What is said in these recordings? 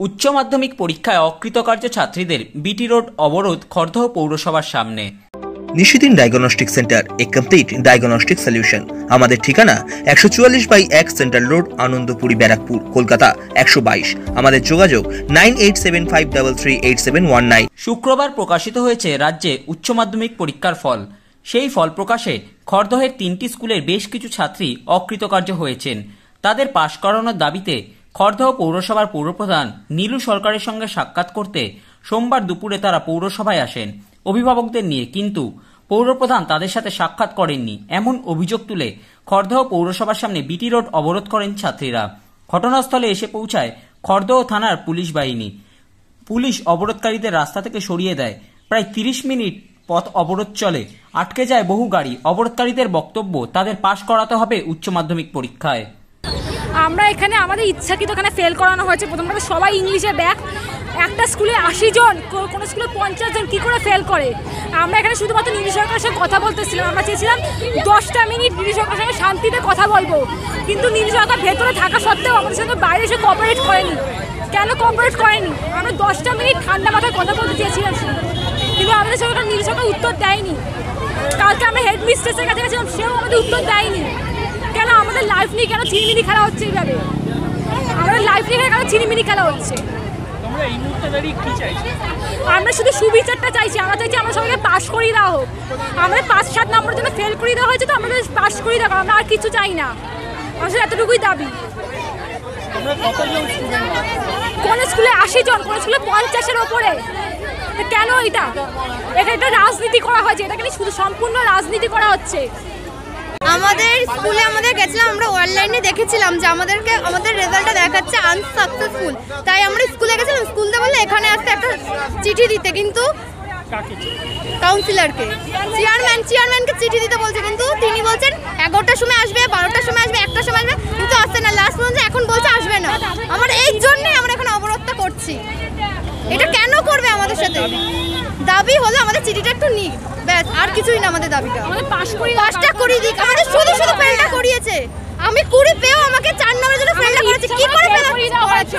উচ্চ মাধ্যমিক পরীক্ষায় অকৃতকার্য ছাত্রীদের বিটি রোড অবরোধ খড়দহ পৌরসভার সামনে। নিশিদিন ডায়াগনস্টিক সেন্টার এ কমপ্লিট ডায়াগনস্টিক সলিউশন আমাদের ঠিকানা একশো চুয়াল্লিশ বাই এক সেন্ট্রাল রোড আনন্দপুরি ব্যারাকপুর কলকাতা একশো বাইশ। আমাদের যোগাযোগ nine eight seven five double three eight seven one nine. শুক্রবার প্রকাশিত হয়েছে রাজ্যে উচ্চ মাধ্যমিক পরীক্ষার ফল। সেই ফল প্রকাশে খড়দহের তিনটি স্কুলের বেশ কিছু ছাত্রী অকৃতকার্য হয়েছেন। তাদের পাশ করানোর দাবিতে খড়দহ পৌরসভার পৌরপ্রধান নীলু সরকারের সঙ্গে সাক্ষাৎ করতে সোমবার দুপুরে তারা পৌরসভায় আসেন। অভিভাবকদের নিয়ে কিন্তু পৌরপ্রধান তাদের সাথে সাক্ষাৎ করেননি। এমন অভিযোগ তুলে খড়দহ পৌরসভার সামনে বিটি রোড অবরোধ করেন ছাত্রীরা। ঘটনাস্থলে এসে পৌঁছায় খড়দহ থানার পুলিশ বাহিনী। পুলিশ অবরোধকারীদের রাস্তা থেকে সরিয়ে দেয়। প্রায় তিরিশ মিনিট পথ অবরোধ চলে। আটকে যায় বহু গাড়ি। অবরোধকারীদের বক্তব্য তাদের পাশ করাতে হবে উচ্চ মাধ্যমিক পরীক্ষায়। আমরা এখানে আমাদের ইচ্ছাকৃত এখানে ফেল করানো হয়েছে। প্রথমত সবাই ইংলিশে ব্যাক একটা স্কুলে আশি জন কোনো স্কুলে পঞ্চাশ জন কী করে ফেল করে? আমরা এখানে শুধুমাত্র নীতি সরকারের সঙ্গে কথা বলতেছিলাম। আমরা চেয়েছিলাম দশটা মিনিট নীতি সরকারের সঙ্গে শান্তিতে কথা বলব। কিন্তু নীতি সরকার ভেতরে থাকা সত্ত্বেও আমাদের সঙ্গে বাইরে এসে কোঅপারেট করেনি। কেন কোঅপারেট করেনি? আমরা দশটা মিনিট ঠান্ডা মাথায় কথা বলতে চেয়েছিলাম। কিন্তু আমাদের সঙ্গে নীতি সরকার উত্তর দেয়নি। কালকে আমরা হেড মিস্ট্রেসের কাছে গেছিলাম, সেও আমাদের উত্তর দেয়নি। কেন আমাদের লাইফ নিয়ে কেন চিনিমিনি খেলা হচ্ছে এইভাবে? আমাদের লাইফ নিয়ে কেন চিনিমিনি খেলা হচ্ছে? আমরা শুধু সুবিচারটা চাইছি আমরা চাইছি আমরা সবাইকে পাস করিয়ে দেওয়া হোক। আমাদের পাঁচ সাত নম্বরের জন্য ফেল করিয়ে দেওয়া হয়েছে তো আমাদের পাস করিয়ে দেওয়া আমরা আর কিছু চাই না। আমার শুধু এতটুকুই দাবি। কোন স্কুলে আশি জন কোন স্কুলে পঞ্চাশের ওপরে? কেন এটা? এটা একটা রাজনীতি করা হয়েছে এটা কিন্তু শুধু সম্পূর্ণ রাজনীতি করা হচ্ছে। আমাদের স্কুলে আমাদের গেছিলাম আমরা অনলাইনে দেখেছিলাম যে আমাদেরকে আমাদের রেজাল্টটা দেখাচ্ছে আনসাকসেসফুল তাই আমরা স্কুলে গেছিলাম স্কুল থেকে বললে এখানে আসতে একটা চিঠি দিতে কিন্তু কাউন্সিলরকে চেয়ারম্যান চেয়ারম্যানকে চিঠি দিতে বলছে কিন্তু তিনি বলছেন এগারোটার সময় আসবে বারোটার সময় আসবে একটার সময় আসবে কিন্তু আসছে না। লাস্ট পর্যন্ত এখন বলছে আসবে না। আমরা এই জন্যই আমরা এখন অবরোধটা করছি। এটা কেন করবে আমাদের সাথে? দাবি হলো আমাদের চিঠিটা একটু নিক আর কিছুই না আমাদের দাবিটা। আমাদের পাস পাঁচটা করিয়ে দিক আমাদের শুধু শুধু ফেলটা করিয়েছে। আমি কুড়ি পেয়েও আমাকে চার নম্বরের জন্য ফেলটা করেছে। কি করে ফেল দেওয়া হয়েছে?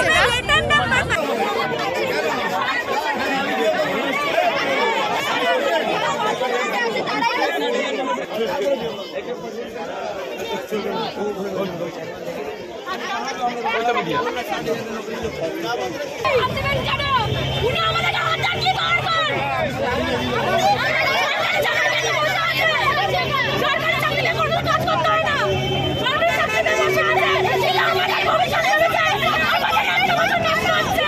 উনি আমাদেরকে হাতটা কি করবেন সরকারি চাকরিতে কোনো কাজ করতে হয় না সরকারি চাকরিতে বসে আছে এটা আমাদের ভবিষ্যৎ রয়েছে আমাদের একটা বছর নষ্ট হচ্ছে